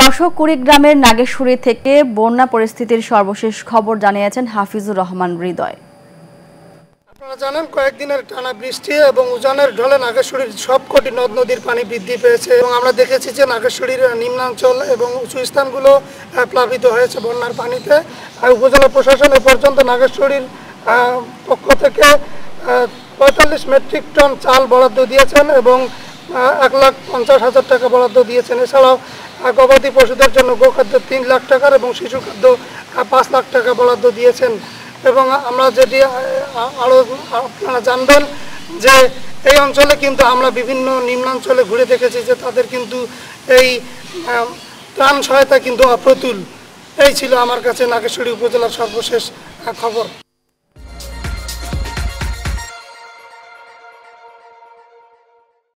দর্শক, কুড়িগ্রামের নাগেশ্বরী থেকে বন্যা পরিস্থিতির সর্বশেষ খবর জানিয়েছেন হাফিজুর রহমান হৃদয়। আপনারা জানেন, কয়েকদিনের টানা বৃষ্টি এবং উজানের ঢলে নাগেশ্বরীর সবকটি নদ নদীর পানি বৃদ্ধি পেয়েছে এবং আমরা দেখেছি যে নাগেশ্বরীর নিম্নাঞ্চল এবং উঁচু স্থানগুলো প্লাবিত হয়েছে বন্যার পানিতে। উপজেলা প্রশাসন এ পর্যন্ত নাগেশ্বরীর পক্ষ থেকে পঁয়তাল্লিশ মেট্রিক টন চাল বরাদ্দ দিয়েছেন এবং এক লাখ পঞ্চাশ হাজার টাকা বরাদ্দ দিয়েছেন। এছাড়াও গবাদি পশুদের জন্য গোখাদ্য তিন লাখ টাকার এবং শিশু খাদ্য পাঁচ লাখ টাকা বরাদ্দ দিয়েছেন। এবং আমরা যেটি আরও আপনারা জানবেন যে এই অঞ্চলে কিন্তু আমরা বিভিন্ন নিম্নাঞ্চলে ঘুরে দেখেছি যে তাদের কিন্তু এই ত্রাণ সহায়তা কিন্তু অপ্রতুল। এই ছিল আমার কাছে নাগেশ্বরী উপজেলার সর্বশেষ খবর।